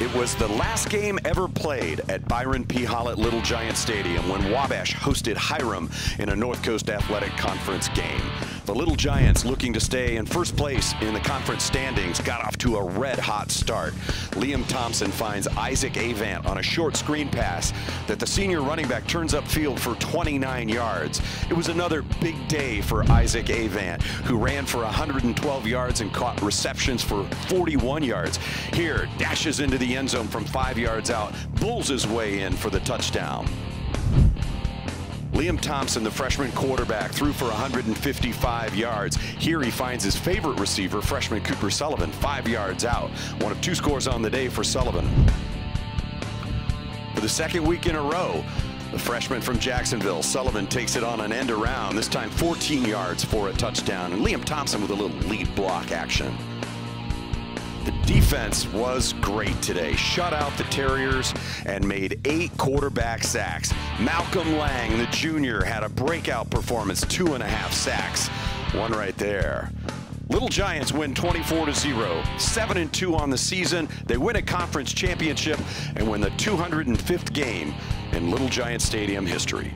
It was the last game ever played at Byron P. Hollett Little Giant Stadium when Wabash hosted Hiram in a North Coast Athletic Conference game. The Little Giants, looking to stay in first place in the conference standings, got off to a red hot start. Liam Thompson finds Isaac Avant on a short screen pass that the senior running back turns upfield for 29 yards. It was another big day for Isaac Avant, who ran for 112 yards and caught receptions for 41 yards. Here, dashes into the end zone from five yards out, bulls his way in for the touchdown. Liam Thompson, the freshman quarterback, threw for 155 yards. Here he finds his favorite receiver, freshman Cooper Sullivan, five yards out. One of two scores on the day for Sullivan. For the second week in a row, the freshman from Jacksonville, Sullivan, takes it on an end around, this time 14 yards for a touchdown. And Liam Thompson with a little lead block action. The defense was great today. Shut out the Terriers and made eight quarterback sacks. Malcolm Lang, the junior, had a breakout performance, two and a half sacks. One right there. Little Giants win 24 to 0, 7 and 2 on the season. They win a conference championship and win the 205th game in Little Giant Stadium history.